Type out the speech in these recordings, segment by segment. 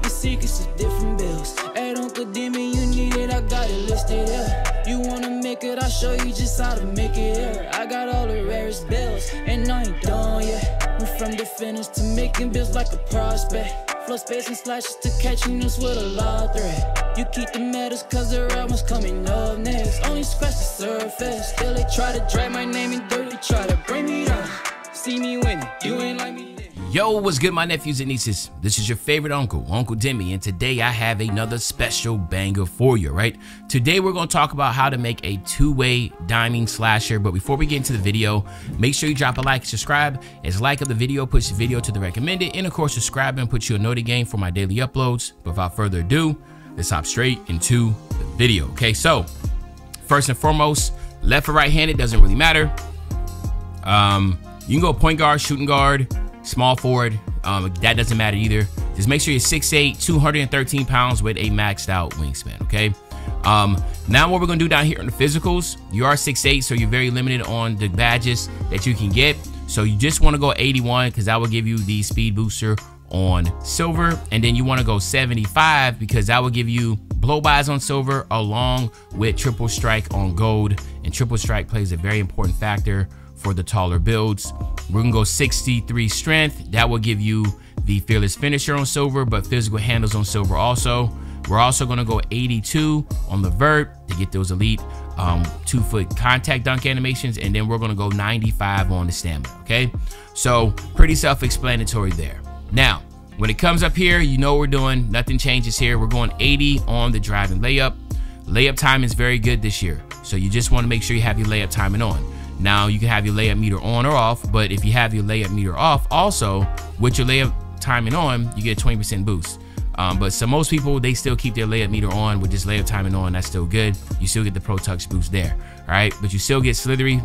keeping secrets of different bills. Don't condemn me, you need it, I got it listed here. You wanna make it, I'll show you just how to make it here. I got all the rarest bills, and I ain't done yet. Went from defenders to making bills like a prospect. Flow space and slashes to catching us with a lot of threat. You keep the medals cause the one's coming up next. Only scratch the surface. Still they try to drag my name in dirt, they try to bring me down. See me winning, you ain't like me. Yo, what's good, my nephews and nieces? This is your favorite uncle, Uncle Demi, and today I have another special banger for you, right? Today we're to talk about how to make a two-way diming slasher, but before we get into the video, make sure you drop a like subscribe. As like of the video, push the video to the recommended, and of course, subscribe and put you a note game for my daily uploads. But without further ado, let's hop straight into the video, okay? So, first and foremost, left or right-handed doesn't really matter. Um, you can go point guard, shooting guard, small forward. Um, that doesn't matter either. Just make sure you're 6'8", 213 pounds with a maxed out wingspan, okay? Um, now what we're gonna do down here in the physicals, you are 6'8", so you're very limited on the badges that you can get. So you just wanna go 81 because that will give you the speed booster on silver. And then you wanna go 75 because that will give you blow bys on silver along with triple strike on gold. And triple strike plays a very important factor for the taller builds. We're gonna go 63 strength. That will give you the fearless finisher on silver, but physical handles on silver also. We're also gonna go 82 on the vert to get those elite um, two foot contact dunk animations, and then we're gonna go 95 on the stamina, okay? So pretty self-explanatory there. Now, when it comes up here, you know we're doing, nothing changes here. We're going 80 on the driving layup. Layup time is very good this year. So you just wanna make sure you have your layup timing on. Now you can have your layup meter on or off, but if you have your layup meter off, also with your layup timing on, you get a 20% boost. Um, but so most people, they still keep their layup meter on with this layup timing on. That's still good. You still get the Pro Touch boost there. All right. But you still get Slithery,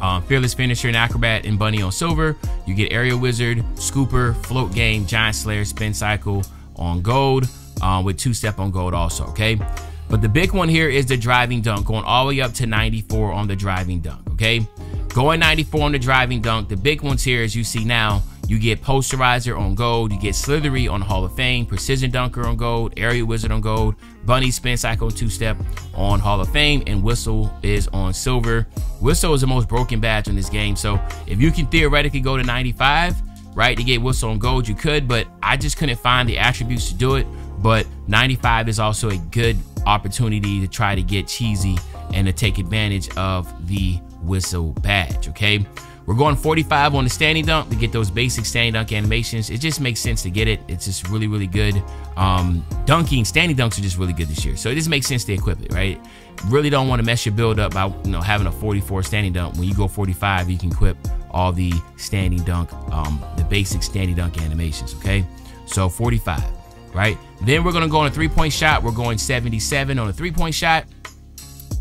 um, Fearless Finisher, and Acrobat and Bunny on silver. You get Aerial Wizard, Scooper, Float Game, Giant Slayer, Spin Cycle on gold um, with two step on gold also. Okay. But the big one here is the driving dunk, going all the way up to 94 on the driving dunk, okay? Going 94 on the driving dunk. The big ones here, as you see now, you get Posterizer on gold, you get Slithery on Hall of Fame, Precision Dunker on gold, Aerial Wizard on gold, Bunny Spin Cycle two-step on Hall of Fame, and Whistle is on silver. Whistle is the most broken badge in this game, so if you can theoretically go to 95, right, to get Whistle on gold, you could, but I just couldn't find the attributes to do it. But 95 is also a good opportunity to try to get cheesy and to take advantage of the whistle badge, okay? We're going 45 on the standing dunk to get those basic standing dunk animations. It just makes sense to get it. It's just really, really good. Um, dunking, standing dunks are just really good this year. So it just makes sense to equip it, right? Really don't want to mess your build up by you know having a 44 standing dunk. When you go 45, you can equip all the standing dunk, um, the basic standing dunk animations, okay? So 45 right? Then we're gonna go on a three-point shot. We're going 77 on a three-point shot.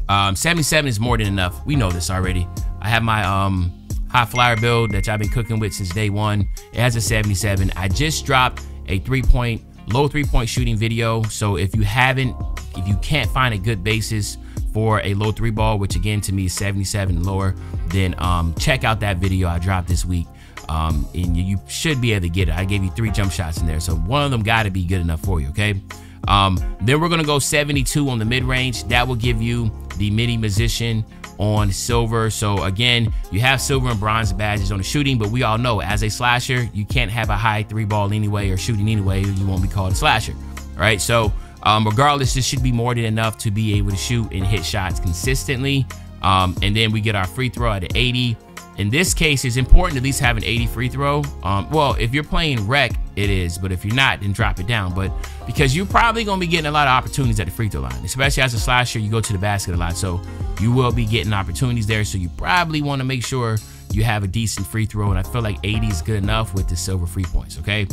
Um, 77 is more than enough. We know this already. I have my um, hot flyer build that I've been cooking with since day one. It has a 77. I just dropped a three-point, low three-point shooting video. So if you haven't, if you can't find a good basis for a low three ball, which again to me is 77 and lower, then um, check out that video I dropped this week um, and you, should be able to get it. I gave you three jump shots in there, so one of them got to be good enough for you, okay? Um, then we're gonna go 72 on the mid range. That will give you the mini musician on silver. So again, you have silver and bronze badges on the shooting, but we all know as a slasher, you can't have a high three ball anyway or shooting anyway. You won't be called a slasher, right? So um, regardless, this should be more than enough to be able to shoot and hit shots consistently. Um, and then we get our free throw at 80. In this case, it's important to at least have an 80 free throw. Um, well, if you're playing rec, it is, but if you're not, then drop it down. But because you're probably gonna be getting a lot of opportunities at the free throw line, especially as a slasher, you go to the basket a lot, so you will be getting opportunities there. So you probably want to make sure you have a decent free throw, and I feel like 80 is good enough with the silver free points. Okay,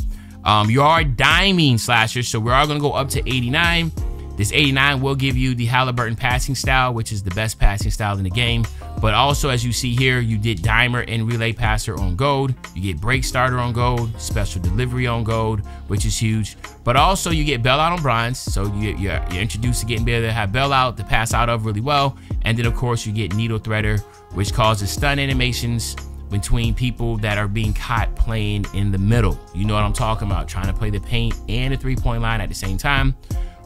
um, you are diming slashers, so we're all gonna go up to 89. This 89 will give you the Halliburton passing style, which is the best passing style in the game. But also, as you see here, you did Dimer and Relay Passer on gold. You get Break Starter on gold, Special Delivery on gold, which is huge. But also, you get Bailout on bronze. So you, you're, you're introduced to getting able to have Bailout to pass out of really well. And then, of course, you get Needle Threader, which causes stun animations between people that are being caught playing in the middle. You know what I'm talking about? Trying to play the paint and the three point line at the same time.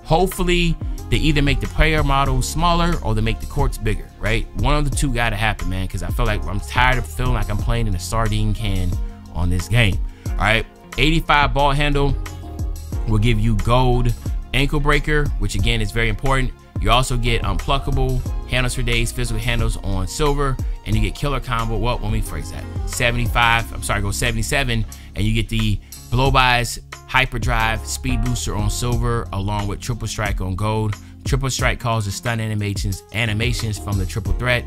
Hopefully, they either make the player model smaller or they make the courts bigger, right? One of the two got to happen, man, because I feel like I'm tired of feeling like I'm playing in a sardine can on this game. All right, 85 ball handle will give you gold ankle breaker, which again is very important. You also get unpluckable handles for days, physical handles on silver, and you get killer combo. Well, let me phrase that 75, I'm sorry, go 77, and you get the blow-bys Hyperdrive Speed Booster on silver, along with Triple Strike on gold. Triple Strike causes stun animations, animations from the triple threat.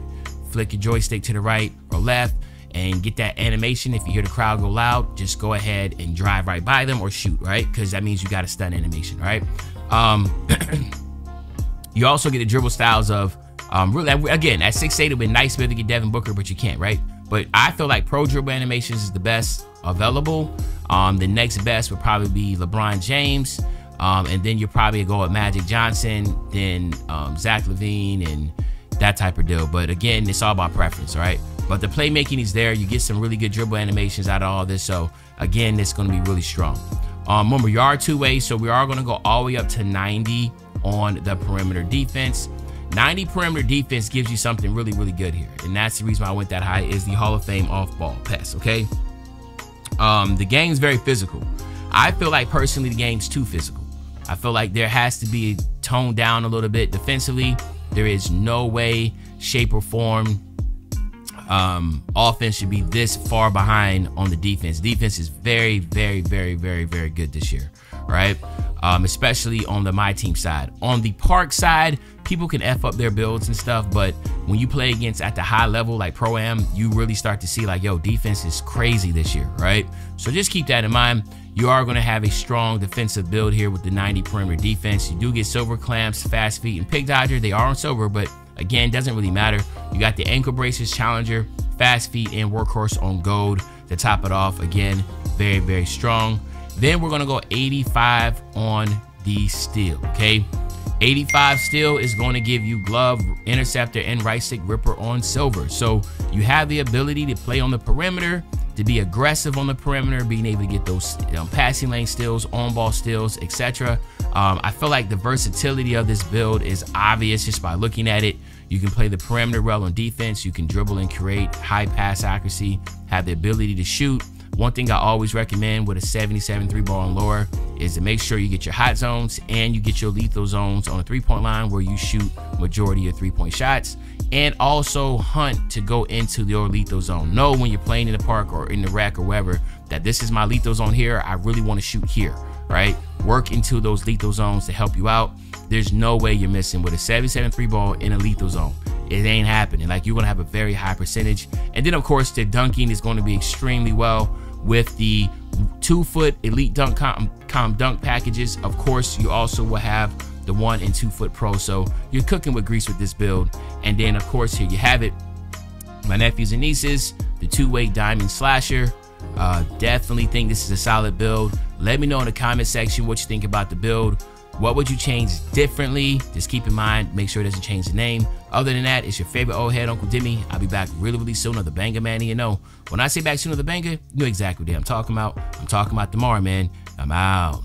Flick your joystick to the right or left and get that animation. If you hear the crowd go loud, just go ahead and drive right by them or shoot, right? Because that means you got a stun animation, right? Um, you also get the dribble styles of, um, really, again, at 6'8, it would be nice to be able to get Devin Booker, but you can't, right? But I feel like Pro Dribble Animations is the best available. Um, the next best would probably be LeBron James. Um, and then you'll probably go with Magic Johnson, then um, Zach LaVine, and that type of deal. But again, it's all about preference, right? But the playmaking is there. You get some really good dribble animations out of all this. So again, it's going to be really strong. Um, remember, you are two ways, so we are going to go all the way up to 90 on the perimeter defense. 90 perimeter defense gives you something really, really good here. And that's the reason why I went that high is the Hall of Fame off-ball pest, okay? Um, the game's very physical. I feel like personally the game's too physical. I feel like there has to be toned down a little bit defensively. There is no way, shape, or form um, offense should be this far behind on the defense. Defense is very, very, very, very, very good this year, right? Um, especially on the my team side. On the park side, people can f up their builds and stuff, but when you play against at the high level like pro am, you really start to see like, yo, defense is crazy this year, right? So just keep that in mind. You are going to have a strong defensive build here with the 90 perimeter defense. You do get silver clamps, fast feet, and pick dodger. They are on silver, but again, doesn't really matter. You got the ankle braces, challenger, fast feet, and workhorse on gold to top it off. Again, very, very strong. Then we're to go 85 on the steal, okay? 85 steal is going to give you glove, interceptor, and right stick ripper on silver. So you have the ability to play on the perimeter, to be aggressive on the perimeter, being able to get those um, passing lane steals, on ball steals, etc. Um, I feel like the versatility of this build is obvious just by looking at it. You can play the perimeter well on defense. You can dribble and create high pass accuracy, have the ability to shoot. One thing I always recommend with a 77 three ball and lower is to make sure you get your hot zones and you get your lethal zones on a three point line where you shoot majority of three point shots and also hunt to go into your lethal zone. Know when you're playing in the park or in the rack or wherever that this is my lethal zone here. I really want to shoot here, right? Work into those lethal zones to help you out. There's no way you're missing with a 77 three ball in a lethal zone. It ain't happening. Like you're gonna have a very high percentage. And then of course the dunking is going to be extremely well with the two foot elite dunk com, com dunk packages. Of course, you also will have the one and two foot pro. So you're cooking with grease with this build. And then of course, here you have it. My nephews and nieces, the two way diamond slasher. Uh, definitely think this is a solid build. Let me know in the comment section what you think about the build. What would you change differently? Just keep in mind, make sure it doesn't change the name. Other than that, it's your favorite old head, Uncle Demi. I'll be back really, really soon on the Banger Man. You know, when I say back soon on the Banger, you know exactly what I'm talking about. I'm talking about tomorrow, man. I'm out.